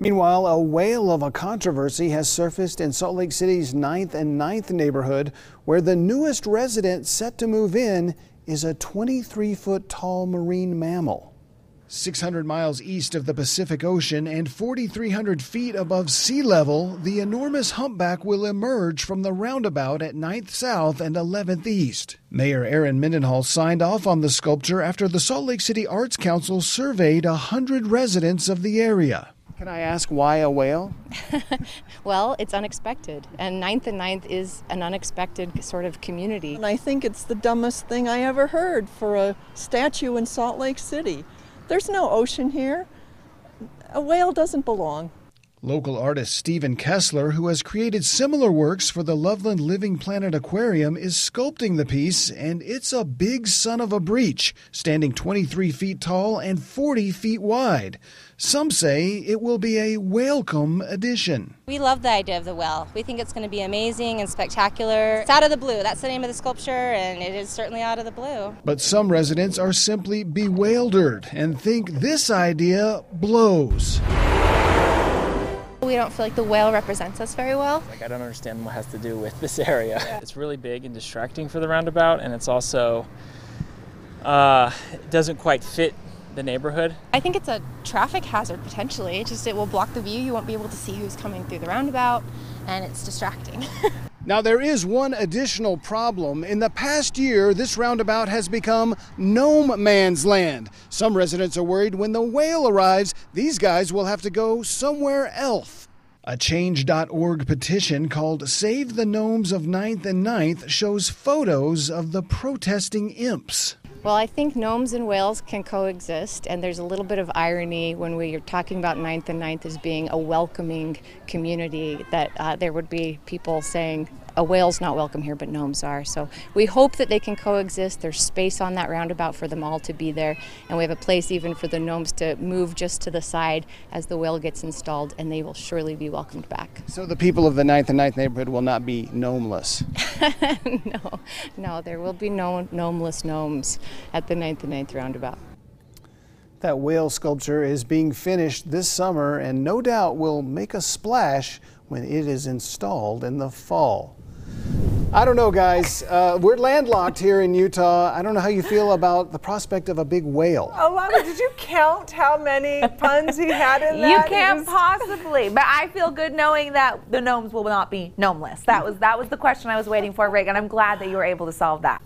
Meanwhile, a whale of a controversy has surfaced in Salt Lake City's 9th and 9th neighborhood, where the newest resident set to move in is a 23 foot tall marine mammal. 600 miles east of the Pacific Ocean and 4,300 feet above sea level, the enormous humpback will emerge from the roundabout at 9th South and 11th East. Mayor Erin Mendenhall signed off on the sculpture after the Salt Lake City Arts Council surveyed 100 residents of the area. Can I ask why a whale? well, it's unexpected, and Ninth and Ninth is an unexpected sort of community. And I think it's the dumbest thing I ever heard for a statue in Salt Lake City. There's no ocean here. A whale doesn't belong. Local artist Stephen Kessler, who has created similar works for the Loveland Living Planet Aquarium, is sculpting the piece, and it's a big son of a breech, standing 23 feet tall and 40 feet wide. Some say it will be a welcome addition. We love the idea of the well. We think it's going to be amazing and spectacular. It's out of the blue. That's the name of the sculpture, and it is certainly out of the blue. But some residents are simply bewildered and think this idea blows. We don't feel like the whale represents us very well. Like I don't understand what has to do with this area. Yeah. It's really big and distracting for the roundabout, and it's also uh, it doesn't quite fit the neighborhood. I think it's a traffic hazard potentially. It just it will block the view. You won't be able to see who's coming through the roundabout, and it's distracting. Now, there is one additional problem. In the past year, this roundabout has become gnome man's land. Some residents are worried when the whale arrives, these guys will have to go somewhere else. A change.org petition called Save the Gnomes of 9th and 9th shows photos of the protesting imps. Well, I think gnomes and whales can coexist, and there's a little bit of irony when we are talking about Ninth and Ninth as being a welcoming community, that uh, there would be people saying, a whale's not welcome here, but gnomes are. So we hope that they can coexist. There's space on that roundabout for them all to be there, and we have a place even for the gnomes to move just to the side as the whale gets installed, and they will surely be welcomed back. So the people of the Ninth and Ninth neighborhood will not be gnomeless? no, no, there will be no gnomeless gnomes at the Ninth and Ninth roundabout. That whale sculpture is being finished this summer and no doubt will make a splash when it is installed in the fall. I don't know, guys. Uh, we're landlocked here in Utah. I don't know how you feel about the prospect of a big whale. A lot did you count how many puns he had in that? You can't possibly. But I feel good knowing that the gnomes will not be gnomeless. That was that was the question I was waiting for, Rick, and I'm glad that you were able to solve that.